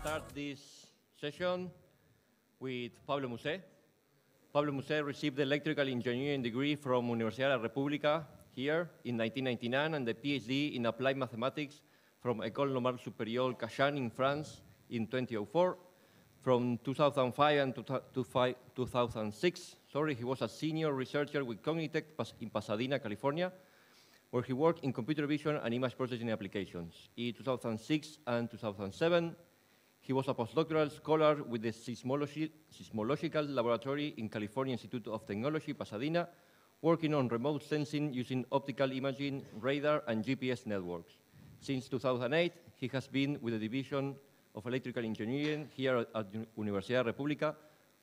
start this session with Pablo Musé. Pablo Musé received the electrical engineering degree from Universidad de la República here in 1999 and the PhD in applied mathematics from École Normale Supérieure Cachan in France in 2004. From 2005 and 2006, sorry, he was a senior researcher with Cognitech in Pasadena, California, where he worked in computer vision and image processing applications. In 2006 and 2007, he was a postdoctoral scholar with the Seismology, Seismological Laboratory in California Institute of Technology, Pasadena, working on remote sensing using optical imaging, radar, and GPS networks. Since 2008, he has been with the Division of Electrical Engineering here at Universidad República,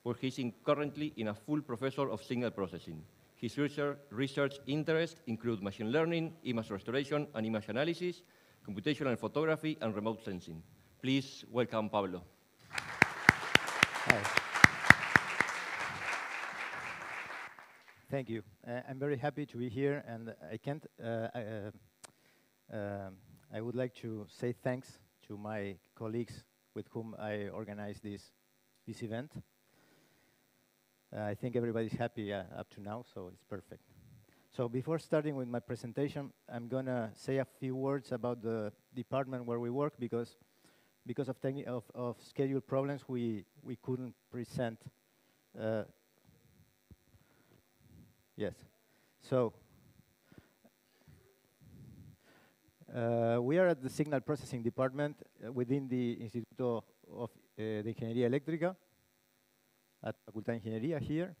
where he's in currently in a full professor of signal processing. His research, research interests include machine learning, image restoration and image analysis, computational photography, and remote sensing. Please welcome Pablo. Hi. Thank you. Uh, I'm very happy to be here, and I can't. Uh, I, uh, um, I would like to say thanks to my colleagues with whom I organized this, this event. Uh, I think everybody's happy uh, up to now, so it's perfect. So before starting with my presentation, I'm going to say a few words about the department where we work because because of, of, of schedule problems, we, we couldn't present. Uh, yes. So Uh, we are at the signal processing department uh, within the Instituto of uh, de Ingeniería Eléctrica at Facultad de Ingeniería here.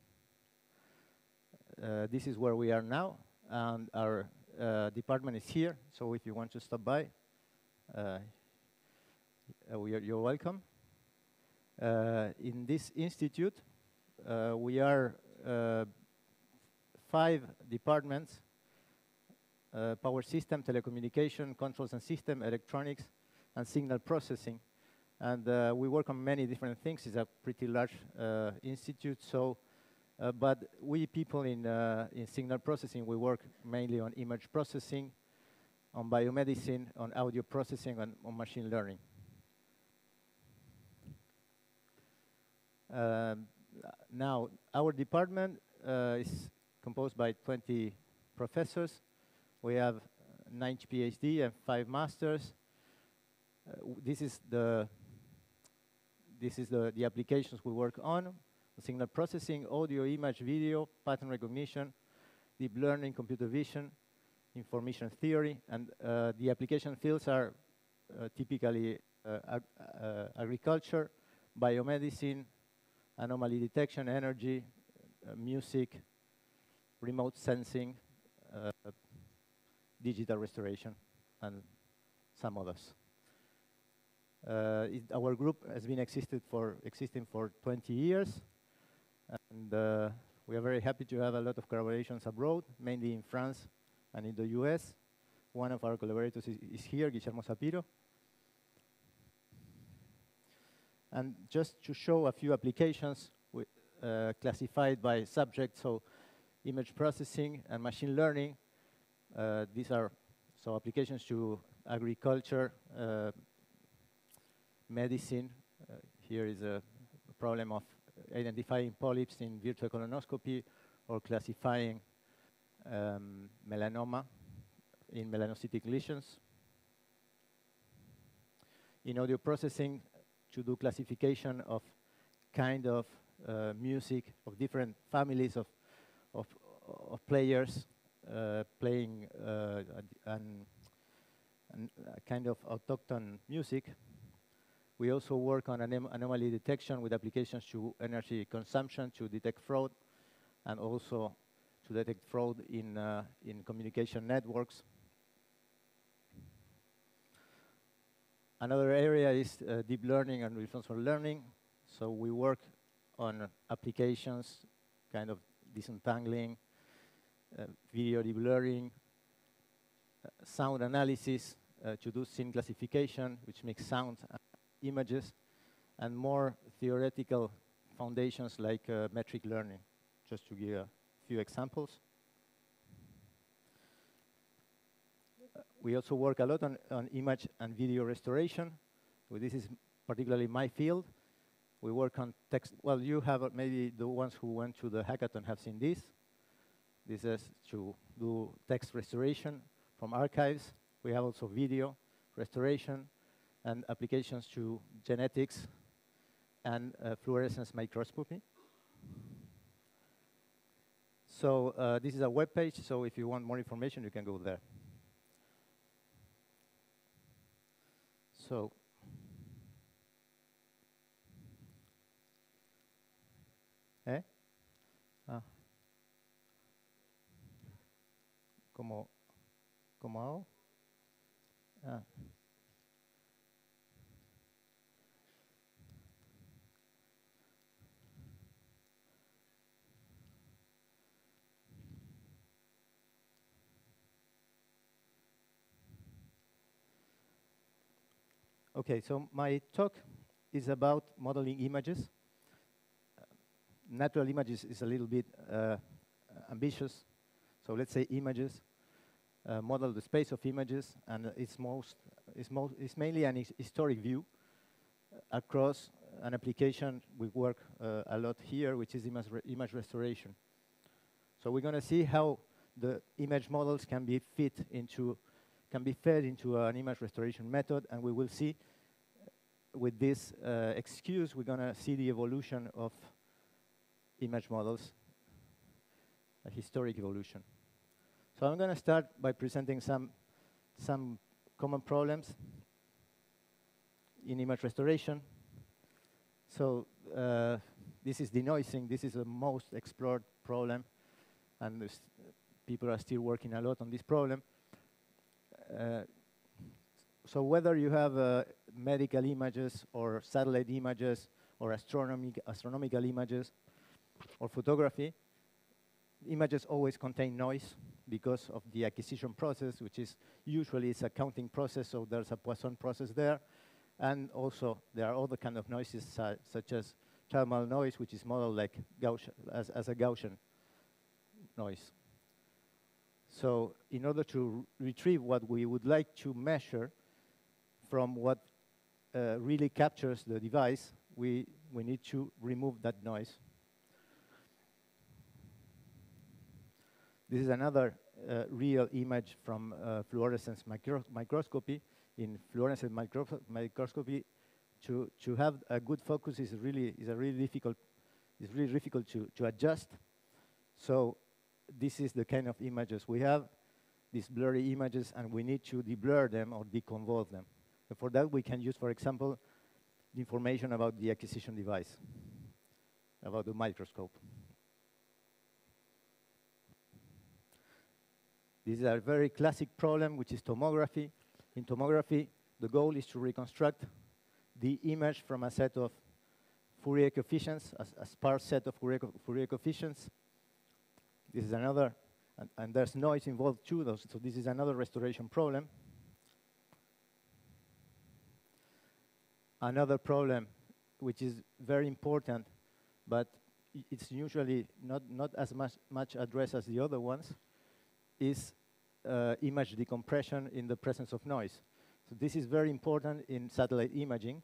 Uh, this is where we are now, and our uh, department is here, so if you want to stop by, are, you're welcome. in this institute, we are five departments uh, power system, telecommunication, controls and system, electronics, and signal processing. And uh, we work on many different things. It's a pretty large uh, institute, so uh, but we people in, uh, in signal processing, we work mainly on image processing, on biomedicine, on audio processing, and on machine learning. Now, our department uh, is composed by 20 professors, we have nine PhD and five masters. Uh, this is the this is the, the applications we work on. Signal processing, audio, image, video, pattern recognition, deep learning, computer vision, information theory, and uh, the application fields are uh, typically uh, ag uh, agriculture, biomedicine, anomaly detection, energy, uh, music, remote sensing, digital restoration, and some others. Uh, it, our group has been existed for existing for 20 years, and uh, we are very happy to have a lot of collaborations abroad, mainly in France and in the US. One of our collaborators is, is here, Guillermo Sapiro. And just to show a few applications uh, classified by subject, so image processing and machine learning, uh, these are so applications to agriculture, uh, medicine. Uh, here is a problem of identifying polyps in virtual colonoscopy or classifying um, melanoma in melanocytic lesions. In audio processing, to do classification of kind of uh, music of different families of, of, of players uh, playing uh, a kind of autochthon music. We also work on anom anomaly detection with applications to energy consumption to detect fraud and also to detect fraud in, uh, in communication networks. Another area is uh, deep learning and reinforcement learning. So we work on applications, kind of disentangling, uh, video deblurring, uh, sound analysis uh, to do scene classification, which makes sound images, and more theoretical foundations like metric learning, just to give a few examples. We also work a lot on, on image and video restoration. So this is particularly my field. We work on text. Well, you have uh, maybe the ones who went to the hackathon have seen this. This is to do text restoration from archives. We have also video restoration and applications to genetics and uh, fluorescence microscopy. So uh, this is a web page, so if you want more information, you can go there. So ¿Eh? Ah. ¿Cómo, cómo hago? Ah. Okay, so my talk is about modeling images. Uh, natural images is a little bit uh, ambitious. So let's say images, uh, model the space of images, and it's, most, it's, it's mainly an historic view across an application we work uh, a lot here, which is image, re image restoration. So we're going to see how the image models can be fit into can be fed into an image restoration method, and we will see with this uh, excuse, we're going to see the evolution of image models, a historic evolution. So I'm going to start by presenting some, some common problems in image restoration. So uh, this is denoising. This is the most explored problem, and people are still working a lot on this problem. Uh, so whether you have uh, medical images or satellite images or astronomic, astronomical images or photography, images always contain noise because of the acquisition process, which is usually it's a counting process, so there's a Poisson process there. And also there are other kind of noises such as thermal noise, which is modeled like Gaussian, as, as a Gaussian noise. So in order to retrieve what we would like to measure from what uh, really captures the device, we, we need to remove that noise. This is another uh, real image from uh, fluorescence micro microscopy. In fluorescence micro microscopy, to, to have a good focus is really, is a really difficult, is really difficult to, to adjust. So this is the kind of images we have, these blurry images, and we need to deblur them or deconvolve them. And for that, we can use, for example, the information about the acquisition device, about the microscope. This is a very classic problem, which is tomography. In tomography, the goal is to reconstruct the image from a set of Fourier coefficients, a, a sparse set of Fourier, co Fourier coefficients. This is another, and, and, there's noise involved too, so this is another restoration problem. Another problem, which is very important, but it's usually not, not as much, much addressed as the other ones, is uh, image decompression in the presence of noise. So this is very important in satellite imaging.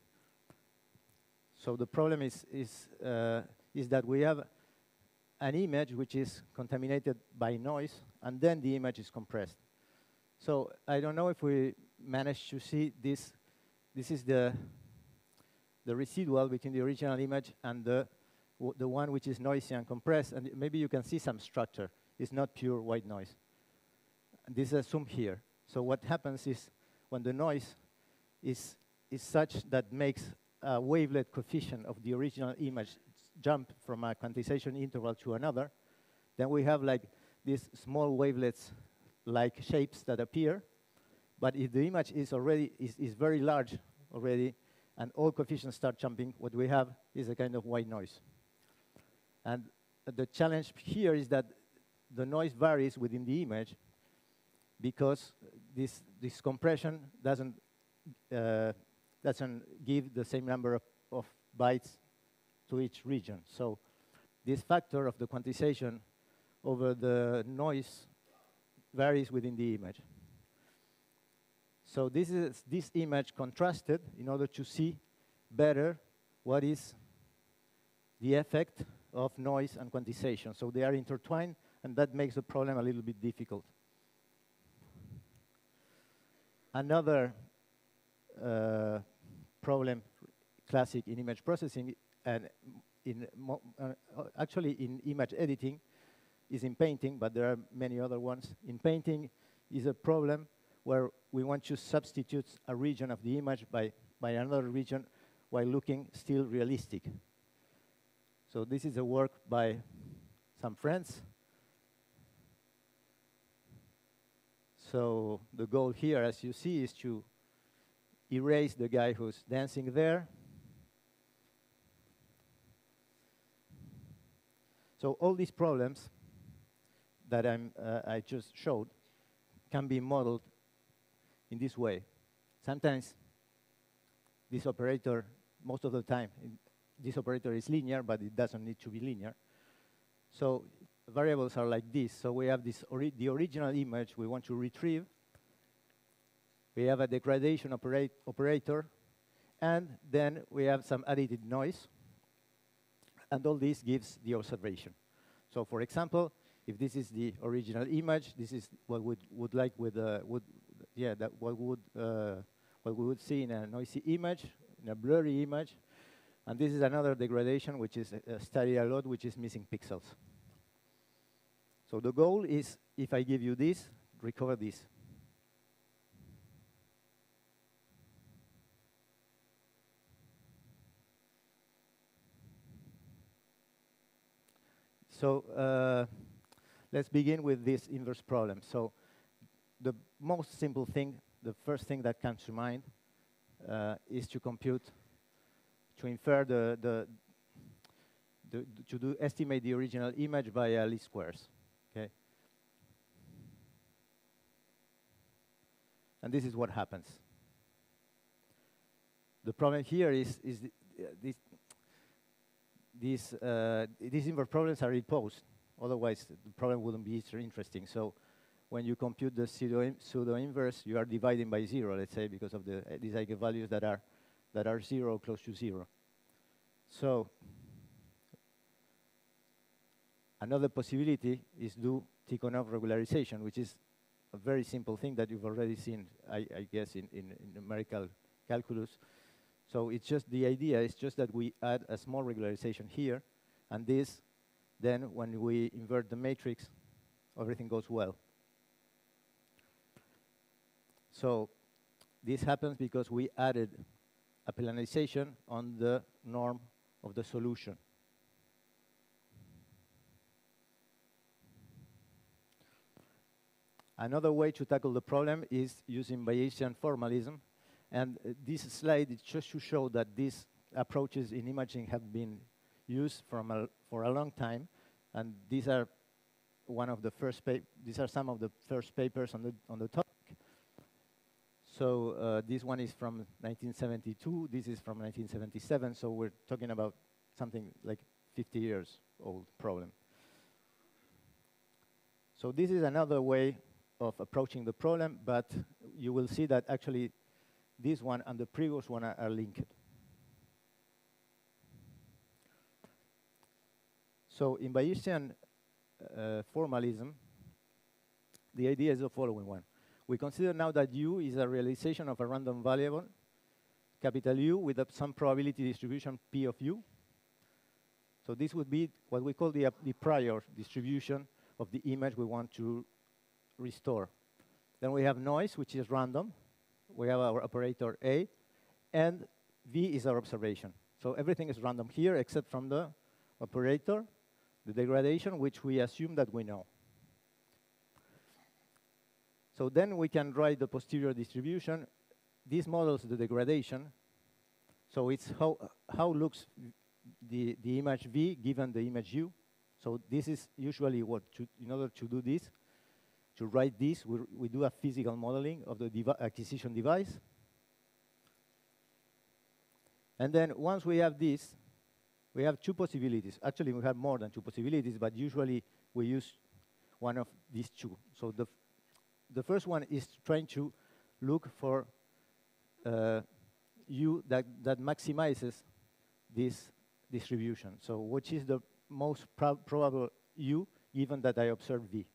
So the problem is, is, uh, is that we have an image which is contaminated by noise, and then the image is compressed. So I don't know if we managed to see this. This is the the residual between the original image and the, the one which is noisy and compressed, and maybe you can see some structure. It's not pure white noise. And this is assumed here. So what happens is when the noise is, is such that makes a wavelet coefficient of the original image jump from a quantization interval to another, then we have like these small wavelets like shapes that appear. But if the image is already is, is very large already, and all coefficients start jumping, what we have is a kind of white noise. And the challenge here is that the noise varies within the image because this, this compression doesn't, uh, doesn't give the same number of, of bytes to each region. So this factor of the quantization over the noise varies within the image. So this is this image contrasted in order to see better what is the effect of noise and quantization. So they are intertwined, and that makes the problem a little bit difficult. Another uh, problem, classic in image processing, and in uh, actually in image editing, is in painting, but there are many other ones. In painting is a problem where we want to substitute a region of the image by, by another region while looking still realistic. So this is a work by some friends. So the goal here, as you see, is to erase the guy who's dancing there. So all these problems that I'm, uh, I just showed can be modeled in this way. Sometimes this operator, most of the time, this operator is linear, but it doesn't need to be linear. So variables are like this. So we have this ori the original image we want to retrieve. We have a degradation operator, and then we have some added noise. And all this gives the observation. So for example, if this is the original image, this is what we would, would like with uh, would yeah that what would uh, what we would see in a noisy image, in a blurry image, and this is another degradation, which is a, a a lot, which is missing pixels. So the goal is, if I give you this, recover this. So uh, let's begin with this inverse problem. So the most simple thing, the first thing that comes to mind uh, is to compute to infer the, the, the, to do estimate the original image by uh, least squares. Okay. And this is what happens. The problem here is, is the, uh, this, these, uh, these inverse problems are imposed. Otherwise, the problem wouldn't be interesting. So when you compute the pseudo, pseudo inverse, you are dividing by zero, let's say, because of the, uh, these eigenvalues that are that are zero, close to zero. So another possibility is do Tikhonov regularization, which is a very simple thing that you've already seen, I, I guess, in, in, in, numerical calculus. So it's just the idea is just that we add a small regularization here, and this, then when we invert the matrix, everything goes well. So this happens because we added a penalization on the norm of the solution. Another way to tackle the problem is using Bayesian formalism. And uh, this slide is just to show that these approaches in imaging have been used from a, for a long time. And these are one of the first these are some of the first papers on the on the top. So uh, this one is from 1972. This is from 1977. So we're talking about something like 50 years old problem. So this is another way of approaching the problem, but you will see that actually this one and the previous one are, are linked. So in Bayesian uh, formalism, the idea is the following one. We consider now that U is a realization of a random variable, capital U, with some probability distribution P of U. So this would be what we call the, uh, the prior distribution of the image we want to restore. Then we have noise, which is random. We have our operator A, and V is our observation. So everything is random here except from the operator, the degradation, which we assume that we know. So then we can write the posterior distribution. This models the degradation. So it's how, how looks the, the image V given the image U. So this is usually what, to, in order to do this, to write this, we, we do a physical modeling of the devi acquisition device. And then once we have this, we have two possibilities. Actually, we have more than two possibilities, but usually we use one of these two. So the the first one is trying to look for uh, U that, that maximizes this distribution. So which is the most pro probable U given that I observe V.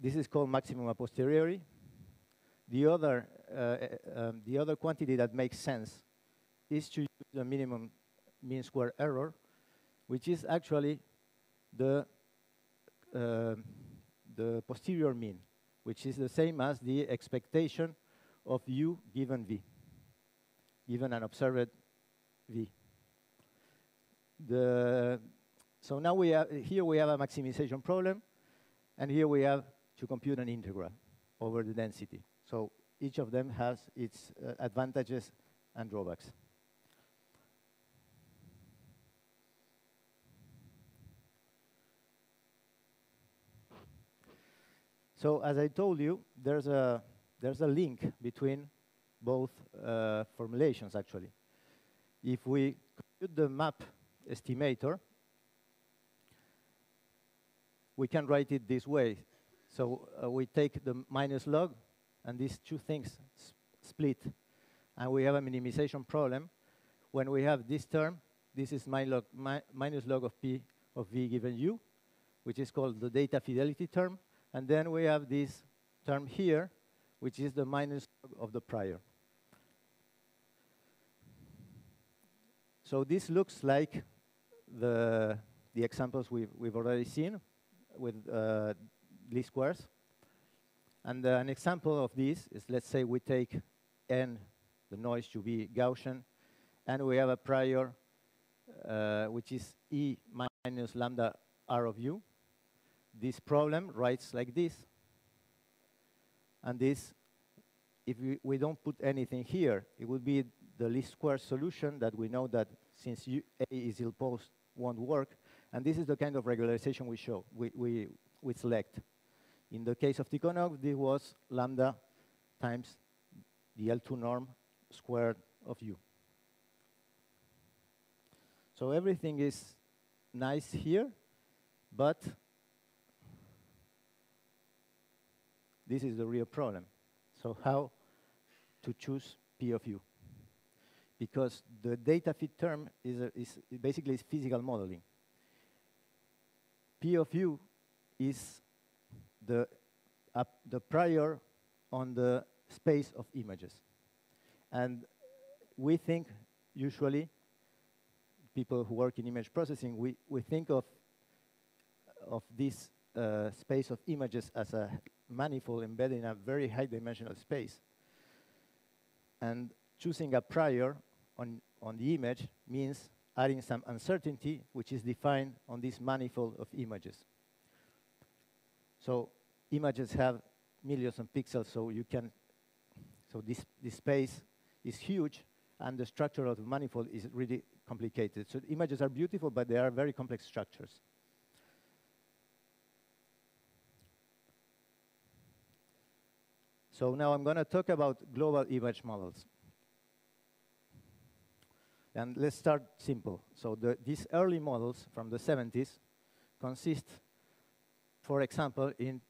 This is called maximum a posteriori. The other, uh, um, the other quantity that makes sense is to use the minimum mean square error, which is actually the, uh, the posterior mean, which is the same as the expectation of u given v, given an observed v. The, so now we have, here we have a maximization problem, and here we have to compute an integral over the density. So each of them has its uh, advantages and drawbacks. So as I told you, there's a, there's a link between both uh, formulations, actually. If we compute the map estimator, we can write it this way. So uh, we take the minus log, and these two things split, and we have a minimization problem. When we have this term, this is log, mi minus log of p of v given u, which is called the data fidelity term. And then we have this term here, which is the minus of the prior. So this looks like the, the examples we've, we've already seen with uh, least squares. And uh, an example of this is, let's say we take n, the noise to be Gaussian, and we have a prior, uh, which is e minus lambda r of u this problem writes like this. And this, if we, we don't put anything here, it would be the least square solution that we know that since U, A is ill posed won't work. And this is the kind of regularization we show, we, we, we select. In the case of Tikhonov, this was lambda times the L2 norm squared of U. So everything is nice here, but This is the real problem. So how to choose P of U? Because the data fit term is, a, is basically is physical modeling. P of U is the, uh, the prior on the space of images. And we think, usually, people who work in image processing, we, we think of, of this uh, space of images as a manifold embedded in a very high dimensional space. And choosing a prior on, on the image means adding some uncertainty, which is defined on this manifold of images. So images have millions of pixels, so you can, so this, this space is huge, and the structure of the manifold is really complicated. So images are beautiful, but they are very complex structures. So now I'm going to talk about global image models. And let's start simple. So the, these early models from the 70s consist, for example, in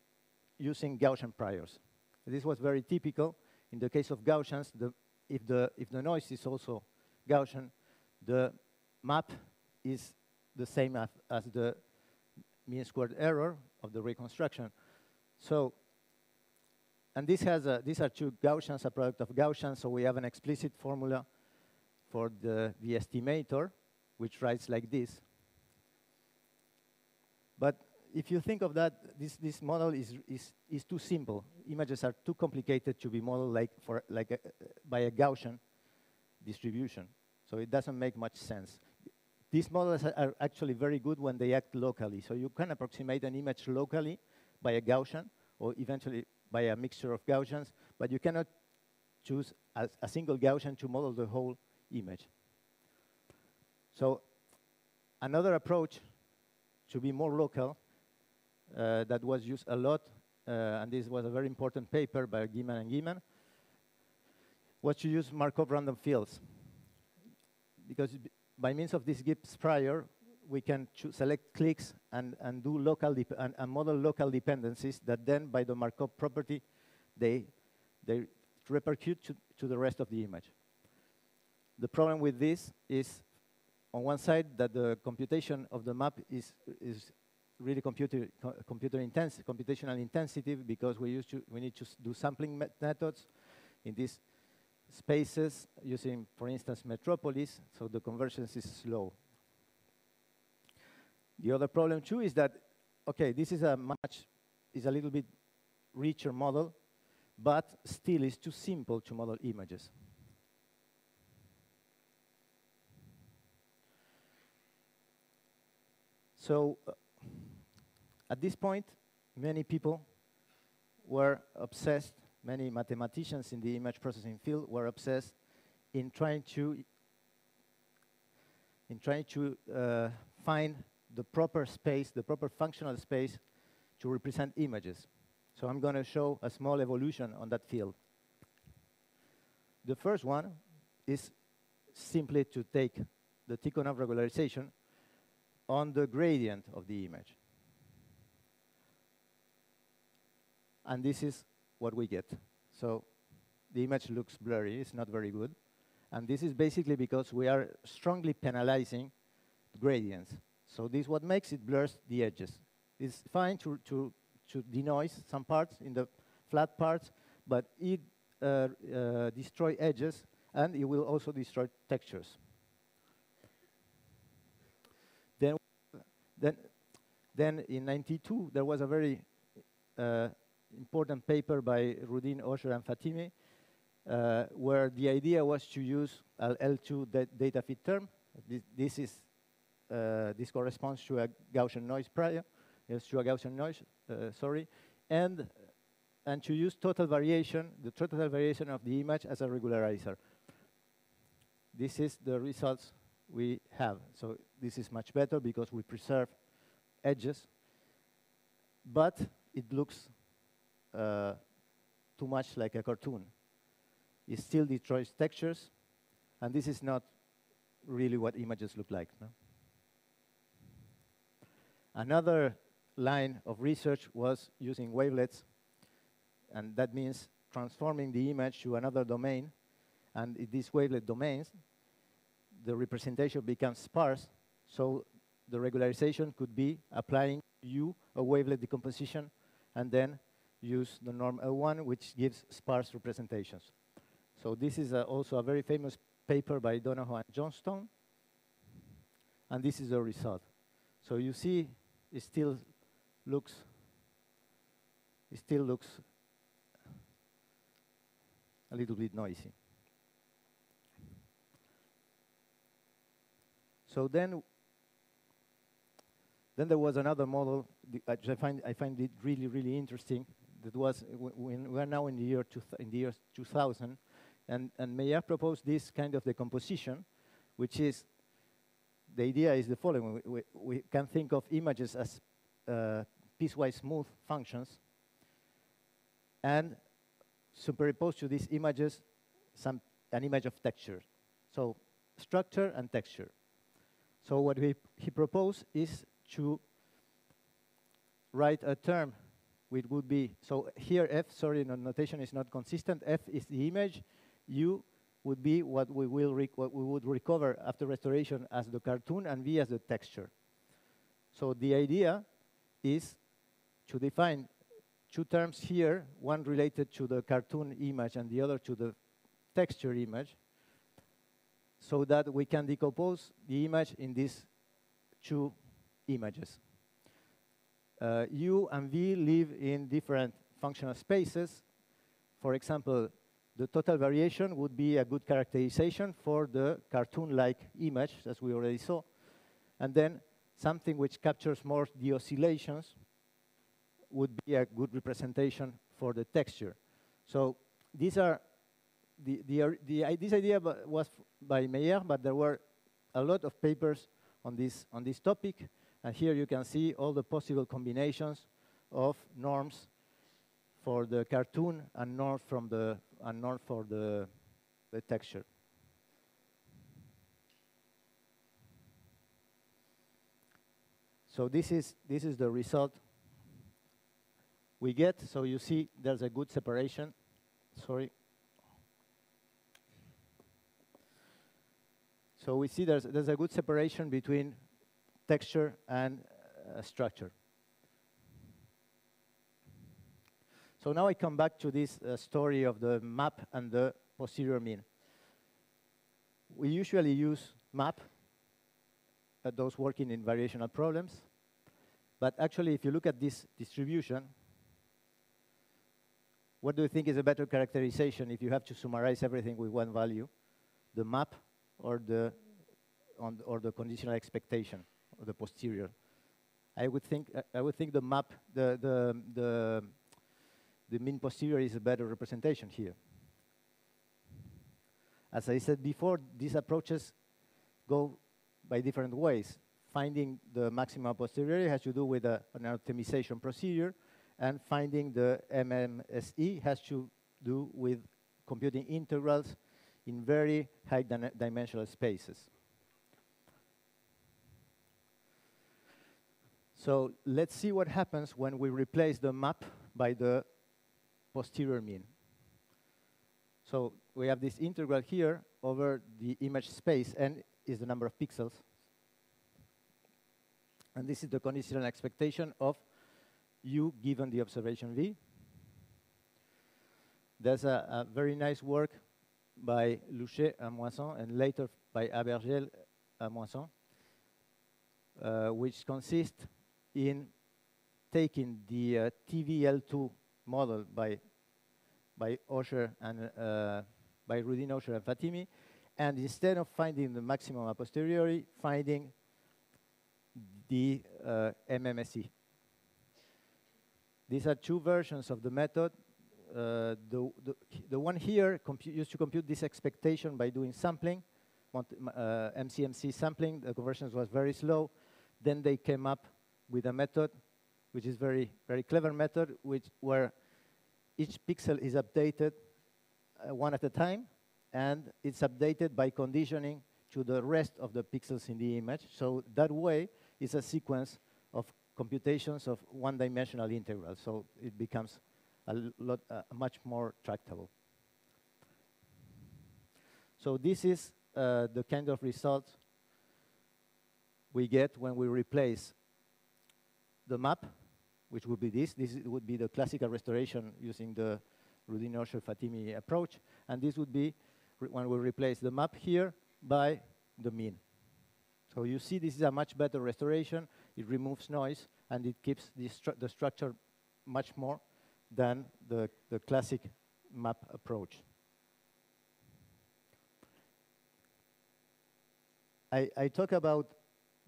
using Gaussian priors. This was very typical. In the case of Gaussians, the, if, the, if the noise is also Gaussian, the map is the same as, as the mean squared error of the reconstruction. So and this has a, these are two Gaussians, a product of Gaussians, so we have an explicit formula for the, the estimator, which writes like this. But if you think of that, this, this model is, is, is too simple. Images are too complicated to be modeled like, for, like a, by a Gaussian distribution. So it doesn't make much sense. These models are actually very good when they act locally. So you can approximate an image locally by a Gaussian, or eventually by a mixture of Gaussians, but you cannot choose a, a single Gaussian to model the whole image. So another approach to be more local uh, that was used a lot, uh, and this was a very important paper by Geman and Geman, was to use Markov random fields. Because by means of this Gibbs prior, we can select cliques and, and do local and, and, model local dependencies that then by the Markov property, they, they repercute to, to the rest of the image. The problem with this is, on one side, that the computation of the map is, is really computer, co computer intense, computational intensity because we, used to, we need to do sampling met methods in these spaces using, for instance, Metropolis, so the convergence is slow. The other problem, too, is that, OK, this is a much, is a little bit richer model, but still is too simple to model images. So uh, at this point, many people were obsessed, many mathematicians in the image processing field were obsessed in trying to in trying to uh, find the proper space, the proper functional space to represent images. So I'm going to show a small evolution on that field. The first one is simply to take the Tikhonov regularization on the gradient of the image. And this is what we get. So the image looks blurry, it's not very good. And this is basically because we are strongly penalizing gradients. So this is what makes it blurs the edges. It's fine to, to, to denoise some parts in the flat parts, but it uh, uh, destroy edges, and it will also destroy textures. Then, then, then in 92, there was a very uh, important paper by Rudin, Osher, and Fatemi, uh, where the idea was to use an L2 data fit term. This, this is this corresponds to a Gaussian noise prior, yes, to a Gaussian noise, uh, sorry, and and to use total variation, the total variation of the image as a regularizer. This is the results we have. So this is much better because we preserve edges, but it looks uh, too much like a cartoon. It still destroys textures, and this is not really what images look like. No? Another line of research was using wavelets, and that means transforming the image to another domain, and in these wavelet domains, the representation becomes sparse, so the regularization could be applying U, a wavelet decomposition, and then use the norm L1, which gives sparse representations. So this is a, also a very famous paper by Donoho and Johnstone, and this is the result. So you see, it still looks, it still looks a little bit noisy. So then, then there was another model, which I find, I find it really, really interesting, that was when we are now in the year in the year 2000, and and Meyer proposed this kind of decomposition, which is the idea is the following: we, we, we can think of images as uh, piecewise smooth functions, and superimpose to these images some an image of texture, so structure and texture. So what he, he proposed is to write a term which would be, so here F, sorry, notation is not consistent. F is the image. U would be what we, will what we would recover after restoration as the cartoon, and V as the texture. So the idea is to define two terms here, one related to the cartoon image and the other to the texture image, so that we can decompose the image in these two images uh, U and V live in different functional spaces. For example, the total variation would be a good characterization for the cartoon-like image, as we already saw. And then something which captures more the oscillations would be a good representation for the texture. So these are the, the, the, this idea was by Meyer, but there were a lot of papers on this, on this topic. And here you can see all the possible combinations of norms for the cartoon and not from the and not for the, the texture. So this is this is the result we get. So you see there's a good separation. Sorry. So we see there's, there's a good separation between texture and uh, structure. So now I come back to this uh, story of the map and the posterior mean. We usually use map, uh, those working in variational problems. But actually, if you look at this distribution, what do you think is a better characterization if you have to summarize everything with one value? The map or the, or the conditional expectation, or the posterior? I would think, I would think the map, the, the, the, the mean posterior is a better representation here. As I said before, these approaches go by different ways. Finding the maximum posteriori has to do with a, an optimization procedure, and finding the MMSE has to do with computing integrals in very high dimensional spaces. So let's see what happens when we replace the map by the posterior mean. So we have this integral here over the image space, n is the number of pixels. And this is the conditional expectation of u given the observation v. There's a, a very nice work by Louchet and Moisan, and later by Abergel and Moisan, uh, which consists in taking the uh, TVL2 model by by Osher and uh, by Rudin Osher and Fatemi, and instead of finding the maximum a posteriori, finding the uh, MMSE. These are two versions of the method. Uh, the, the, the, one here used to compute this expectation by doing sampling, uh, MCMC sampling. The conversions was very slow. Then they came up with a method, which is very, very clever method, which where each pixel is updated uh, one at a time, and it's updated by conditioning to the rest of the pixels in the image. So that way, it's a sequence of computations of one-dimensional integrals. So it becomes a lot, uh, much more tractable. So this is uh, the kind of result we get when we replace the map, which would be this. This would be the classical restoration using the Rudin-Osher-Fatemi approach. And this would be when we replace the map here by the mean. So you see this is a much better restoration. It removes noise, and it keeps the, stru the structure much more than the, the classic map approach. I, I talk about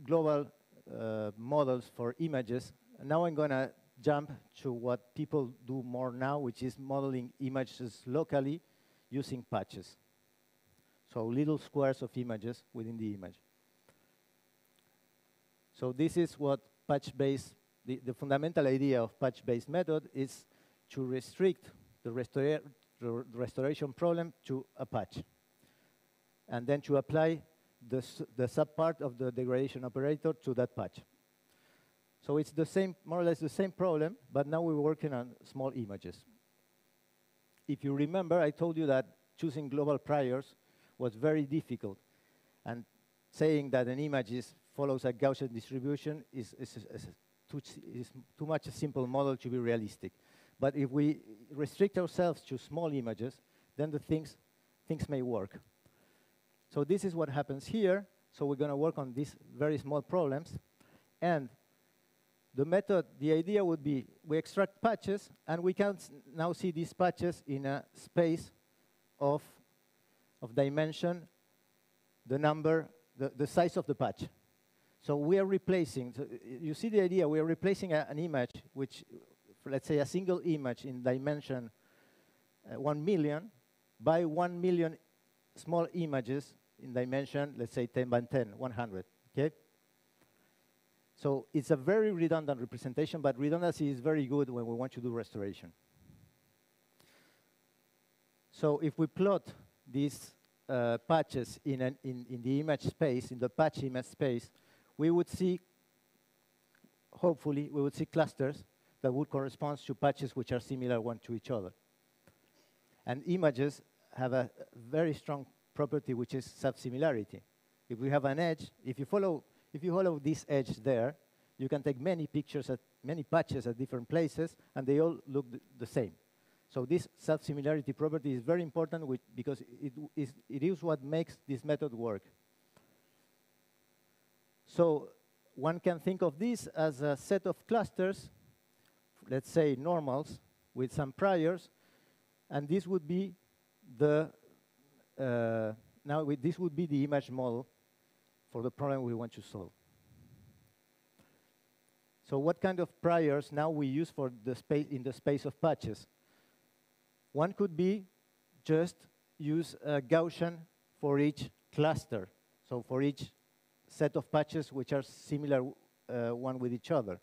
global uh, models for images. Now I'm going to jump to what people do more now, which is modeling images locally using patches. So little squares of images within the image. So this is what patch-based, the, the, fundamental idea of patch-based method is to restrict the, restora the restoration problem to a patch. And then to apply the, the subpart of the degradation operator to that patch. So it's the same, more or less the same problem, but now we're working on small images. If you remember, I told you that choosing global priors was very difficult. And saying that an image is, follows a Gaussian distribution is, is, is, too, is too much a simple model to be realistic. But if we restrict ourselves to small images, then the things, things may work. So this is what happens here. So we're going to work on these very small problems. And the method, the idea would be we extract patches, and we can now see these patches in a space of, of dimension, the number, the, the size of the patch. So we are replacing, so you see the idea, we are replacing a, an image, which, let's say a single image in dimension uh, 1 million, by 1 million small images in dimension, let's say 10 by 10, 100, okay? So it's a very redundant representation, but redundancy is very good when we want to do restoration. So if we plot these uh, patches in, an, in, in the image space, in the patch image space, we would see, hopefully, we would see clusters that would correspond to patches which are similar one to each other. And images have a very strong property, which is self-similarity. if we have an edge, if you follow, if you follow this edge there, you can take many pictures at many patches at different places, and they all look the same. So this self-similarity property is very important because it is, it is what makes this method work. So one can think of this as a set of clusters, let's say normals, with some priors, and this would be the, uh, now this would be the image model for the problem we want to solve. So what kind of priors now we use for the space in the space of patches? One could be just use a Gaussian for each cluster, so for each set of patches which are similar uh, one with each other.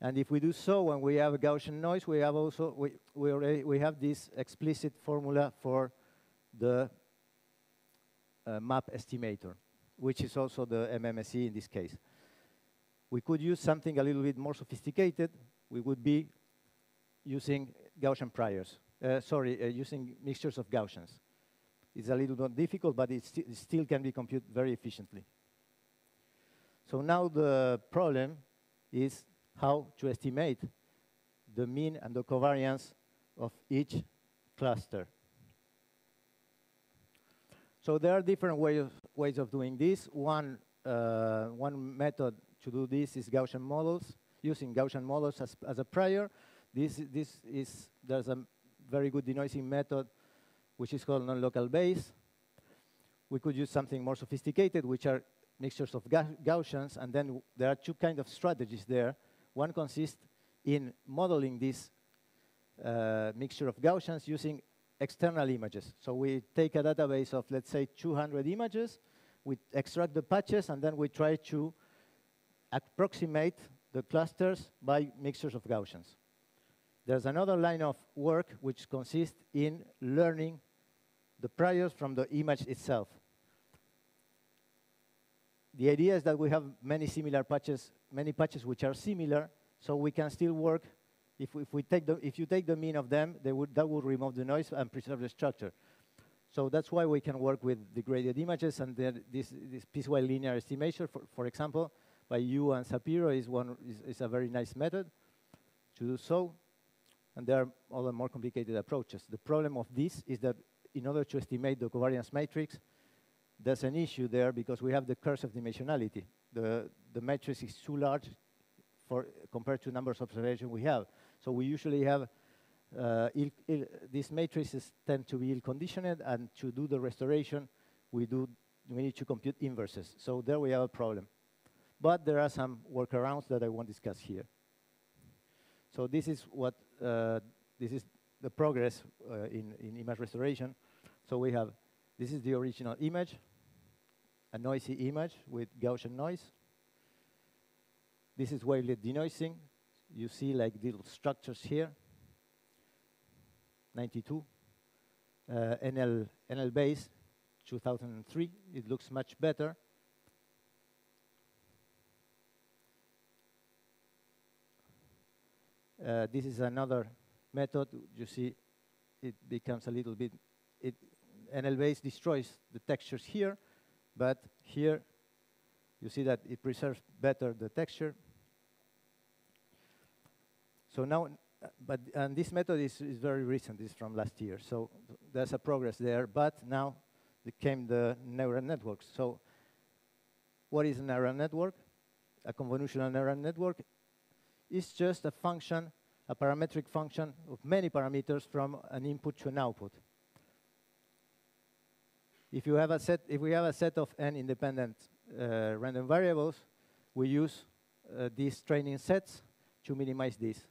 And if we do so, when we have a Gaussian noise, we have also we we already we have this explicit formula for the uh, map estimator, which is also the MMSE in this case. We could use something a little bit more sophisticated. We would be using Gaussian priors. Uh, sorry, uh, using mixtures of Gaussians. It's a little bit difficult, but it, it still can be computed very efficiently. So now the problem is how to estimate the mean and the covariance of each cluster. So there are different of, ways of doing this. One, uh, one method to do this is Gaussian models, using Gaussian models as, as a prior. This, this is, there's a very good denoising method which is called non-local Bayes. We could use something more sophisticated, which are mixtures of Gaussians, and then there are two kind of strategies there. One consists in modeling this uh, mixture of Gaussians using external images. So we take a database of, let's say, 200 images, we extract the patches, and then we try to approximate the clusters by mixtures of Gaussians. There's another line of work which consists in learning the priors from the image itself. The idea is that we have many similar patches, many patches which are similar, so we can still work. If, if, we take the, if Yu take the mean of them, would, that would remove the noise and preserve the structure. So that's why we can work with degraded images and this, this piecewise linear estimation, for, for example, by you and Sapiro is, one, is, is a very nice method to do so. And there are other more complicated approaches. The problem of this is that in order to estimate the covariance matrix, there's an issue there because we have the curse of dimensionality. The, the matrix is too large for, compared to numbers of observations we have. So we usually have, uh, Ill, Ill, these matrices tend to be ill-conditioned, and to do the restoration, we, do, we need to compute inverses. So there we have a problem. But there are some workarounds that I won't discuss here. So this is what uh, this is the progress uh, in, in image restoration. So we have, this is the original image, a noisy image with Gaussian noise. This is wavelet denoising. You see like little structures here. 92. Uh, NL, NL Bayes, 2003. It looks much better. Uh, this is another method. You see, it becomes a little bit, it, NL Bayes destroys the textures here, but here you see that it preserves better the texture. So now, but and this method is, is very recent, it's from last year. So there's a progress there, but now came the neural networks. So what is a neural network? A convolutional neural network is just a function, a parametric function of many parameters from an input to an output. If you have a set, if we have a set of n independent uh, random variables, we use uh, these training sets to minimize this.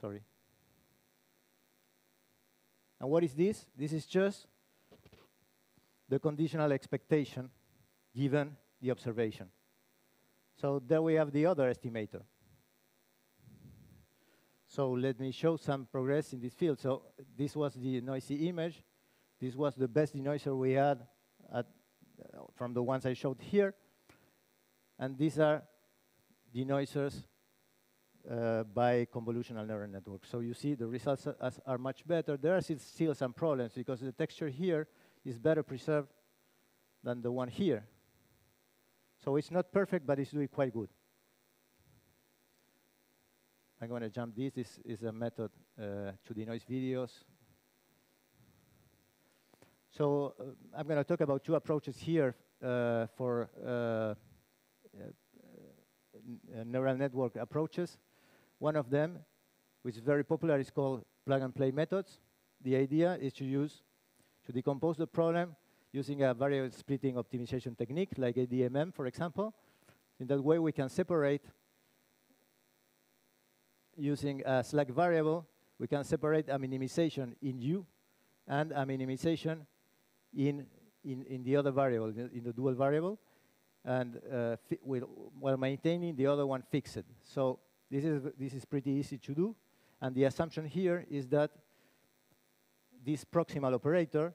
Sorry. And what is this? This is just the conditional expectation given the observation. So there we have the other estimator. So let me show some progress in this field. So this was the noisy image. This was the best denoiser we had at, uh, from the ones I showed here. And these are denoisers uh, by convolutional neural networks. So you see the results are, are much better. There are still some problems because the texture here is better preserved than the one here. So it's not perfect, but it's doing quite good. I'm going to jump this. This is a method uh, to denoise videos. So uh, I'm going to talk about two approaches here uh, for uh, uh, neural network approaches. One of them, which is very popular, is called plug-and-play methods. The idea is to use, to decompose the problem using a variable splitting optimization technique, like ADMM, for example. In that way, we can separate using a slack variable, we can separate a minimization in U and a minimization in, in, in the other variable, in the dual variable, and uh, while maintaining the other one fixed. So this is, this is pretty easy to do. And the assumption here is that this proximal operator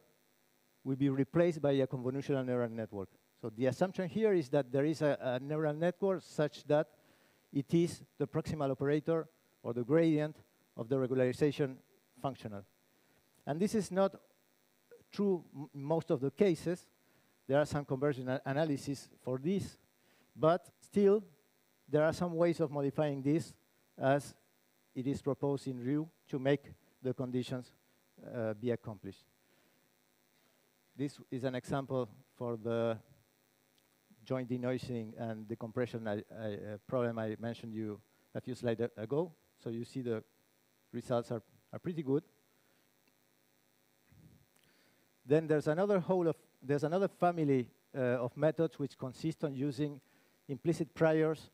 will be replaced by a convolutional neural network. So the assumption here is that there is a, a neural network such that it is the proximal operator or the gradient of the regularization functional. And this is not true in most of the cases. There are some convergence analyses for this, but still, there are some ways of modifying this as it is proposed in Ryu to make the conditions uh, be accomplished. This is an example for the joint denoising and decompression I, I, uh, problem I mentioned you a few slides ago. So you see the results are, are pretty good. Then there's another whole of, there's another family uh, of methods which consist on using implicit priors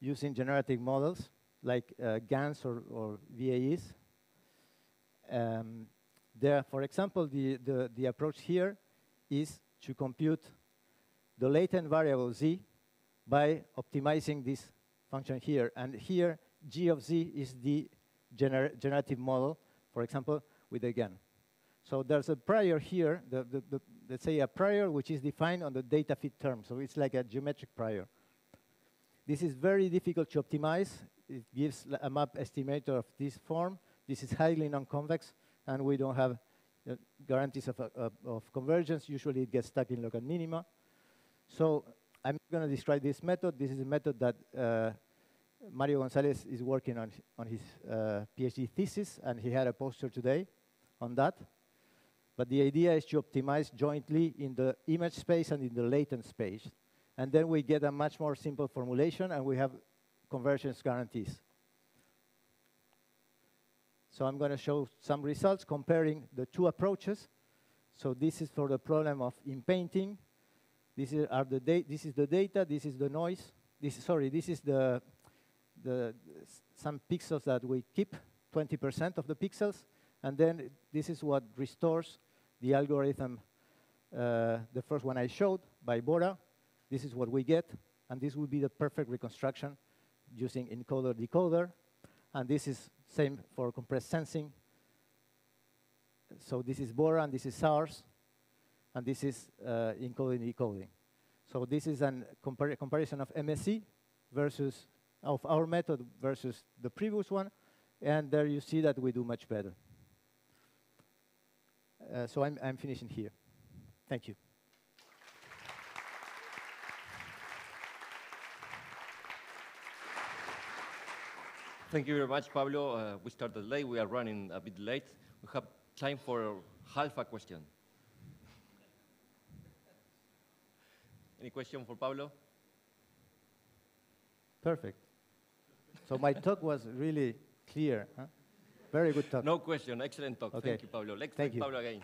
using generative models like uh, GANs or, or VAEs. Um, there, for example, the, the, the approach here is to compute the latent variable z by optimizing this function here. And here, G of Z is the gener generative model, for example, with a GAN. So there's a prior here, the, the, the, let's say a prior which is defined on the data fit term. So it's like a geometric prior. This is very difficult to optimize. It gives a map estimator of this form. This is highly non-convex, and we don't have uh, guarantees of, uh, of convergence. Usually it gets stuck in local minima. So I'm going to describe this method. This is a method that uh, Mario Gonzalez is working on, on his uh, PhD thesis, and he had a poster today on that. But the idea is to optimize jointly in the image space and in the latent space. And then we get a much more simple formulation, and we have convergence guarantees. So I'm going to show some results comparing the two approaches. So this is for the problem of inpainting. This is, are the this is the data, this is the noise. This, sorry, this is the the, some pixels that we keep, 20% of the pixels, and then this is what restores the algorithm, uh, the first one I showed by Bora. This is what we get, and this would be the perfect reconstruction using encoder-decoder. And this is same for compressed sensing. So this is Bora, and this is SARS, and this is uh, encoding-decoding. So this is a compar comparison of MSE versus of our method versus the previous one, and there you see that we do much better. Uh, so I'm, I'm finishing here. Thank you. Thank you very much, Pablo. Uh, we started late. We are running a bit late. We have time for half a question. Any question for Pablo? Perfect. So my talk was really clear. Huh? Very good talk. No question. Excellent talk. Okay. Thank you, Pablo. Let's thank, you. Pablo again.